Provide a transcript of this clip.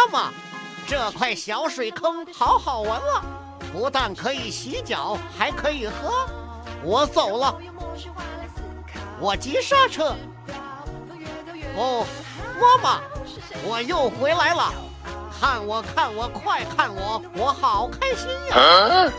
妈妈这块小水坑好好玩啊不但可以洗脚还可以喝。我走了我急刹车。哦妈妈我又回来了。看我看我快看我我好开心呀。